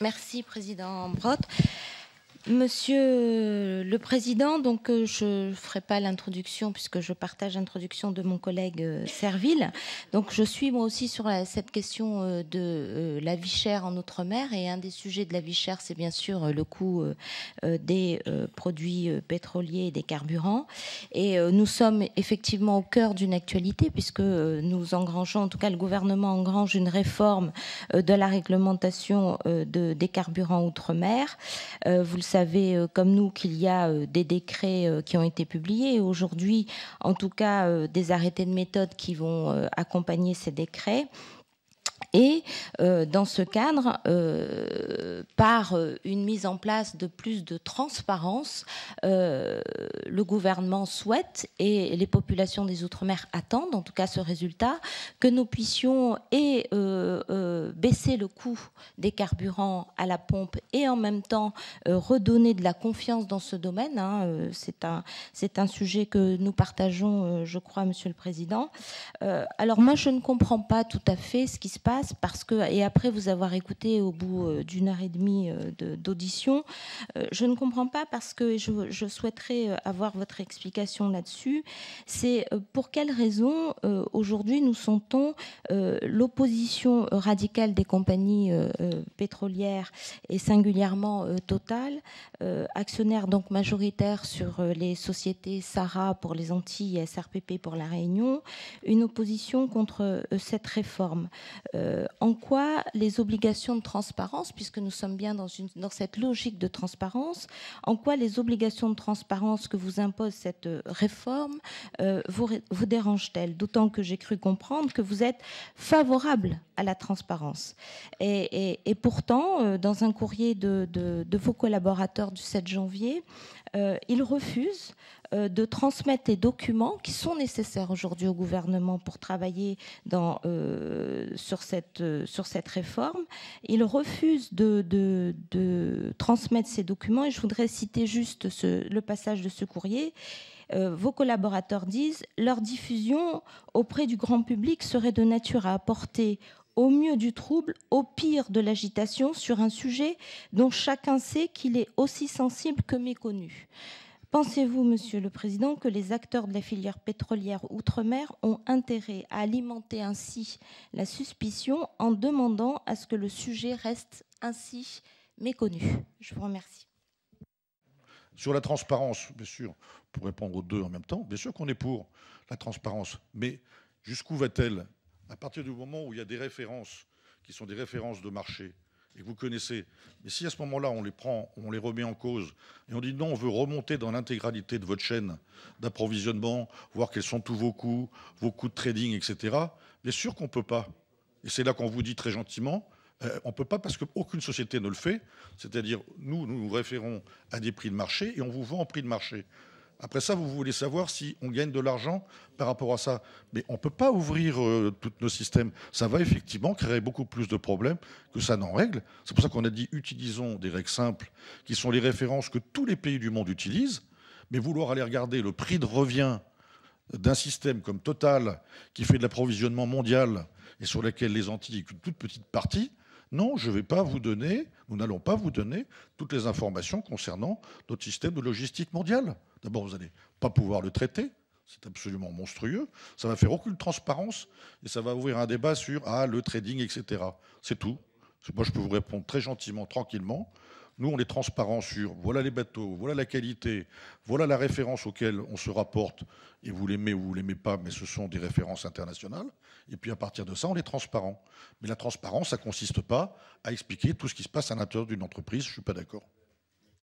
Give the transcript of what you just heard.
Merci. Président Brotte. Monsieur le Président, donc euh, je ne ferai pas l'introduction puisque je partage l'introduction de mon collègue euh, Serville. Donc je suis moi aussi sur cette question euh, de la vie chère en Outre-mer et un des sujets de la vie chère, c'est bien sûr le coût des produits pétroliers et des carburants. Et nous sommes effectivement au cœur d'une actualité puisque nous engrangeons, en tout cas le gouvernement engrange une réforme de la réglementation de, des carburants Outre-mer. Vous le savez euh, comme nous qu'il y a euh, des décrets euh, qui ont été publiés. Aujourd'hui, en tout cas, des arrêtés de méthode qui vont accompagner ces décrets. Et euh, dans ce cadre, euh, par euh, une mise en place de plus de transparence, le gouvernement souhaite et les populations des Outre-mer attendent, en tout cas ce résultat, que nous puissions baisser le coût des carburants à la pompe et en même temps redonner de la confiance dans ce domaine. Hein, c'est un, un sujet que nous partageons, je crois, Monsieur le Président. alors moi, je ne comprends pas tout à fait ce qui se passe parce que, et après vous avoir écouté au bout euh, d'une heure et demie euh, d'audition, euh, je ne comprends pas parce que je, souhaiterais avoir votre explication là-dessus. C'est pour quelles raisons aujourd'hui nous sentons l'opposition radicale des compagnies pétrolières et singulièrement Total, actionnaire donc majoritaire sur les sociétés Sarah pour les Antilles et SRPP pour la Réunion, une opposition contre cette réforme. Euh, en quoi les obligations de transparence, puisque nous sommes bien dans, cette logique de transparence, en quoi les obligations de transparence que vous impose cette euh, réforme euh, vous, dérangent-elles? D'autant que j'ai cru comprendre que vous êtes favorable à la transparence. Et, pourtant, dans un courrier de, vos collaborateurs du 7 janvier, ils refusent euh, de transmettre les documents qui sont nécessaires aujourd'hui au gouvernement pour travailler euh, sur, cette, euh, réforme. Il refuse de, transmettre ces documents et je voudrais citer juste le passage de ce courrier. vos collaborateurs disent leur diffusion auprès du grand public serait de nature à apporter au mieux du trouble, au pire de l'agitation sur un sujet dont chacun sait qu'il est aussi sensible que méconnu. Pensez-vous, Monsieur le Président, que les acteurs de la filière pétrolière outre-mer ont intérêt à alimenter ainsi la suspicion en demandant à ce que le sujet reste ainsi méconnu? Je vous remercie. Sur la transparence, bien sûr, pour répondre aux deux en même temps, bien sûr qu'on est pour la transparence, mais jusqu'où va-t-elle À partir du moment où il y a des références qui sont des références de marché, et que vous connaissez. Mais si à ce moment-là, on les prend, on les remet en cause, et on dit non, on veut remonter dans l'intégralité de votre chaîne d'approvisionnement, voir quels sont tous vos coûts, vos coûts de trading, etc., bien sûr qu'on ne peut pas. Et c'est là qu'on vous dit très gentiment, euh, on ne peut pas parce qu'aucune société ne le fait. C'est-à-dire, nous, nous nous référons à des prix de marché et on vous vend en prix de marché. Après ça, vous voulez savoir si on gagne de l'argent par rapport à ça. Mais on ne peut pas ouvrir euh, tous nos systèmes. Ça va effectivement créer beaucoup plus de problèmes que ça n'en règle. C'est pour ça qu'on a dit utilisons des règles simples qui sont les références que tous les pays du monde utilisent. Mais vouloir aller regarder le prix de revient d'un système comme Total qui fait de l'approvisionnement mondial et sur lequel les Antilles qu'une toute petite partie, non, je ne vais pas vous donner, nous n'allons pas vous donner toutes les informations concernant notre système de logistique mondiale. D'abord, vous n'allez pas pouvoir le traiter. C'est absolument monstrueux. Ça va faire aucune transparence et ça va ouvrir un débat sur ah, le trading, etc. C'est tout. Moi, je peux vous répondre très gentiment, tranquillement. Nous, on est transparent sur voilà les bateaux, voilà la qualité, voilà la référence auquel on se rapporte, et vous l'aimez ou vous l'aimez pas, mais ce sont des références internationales. Et puis à partir de ça, on est transparent. Mais la transparence, ça consiste pas à expliquer tout ce qui se passe à l'intérieur d'une entreprise. Je suis pas d'accord.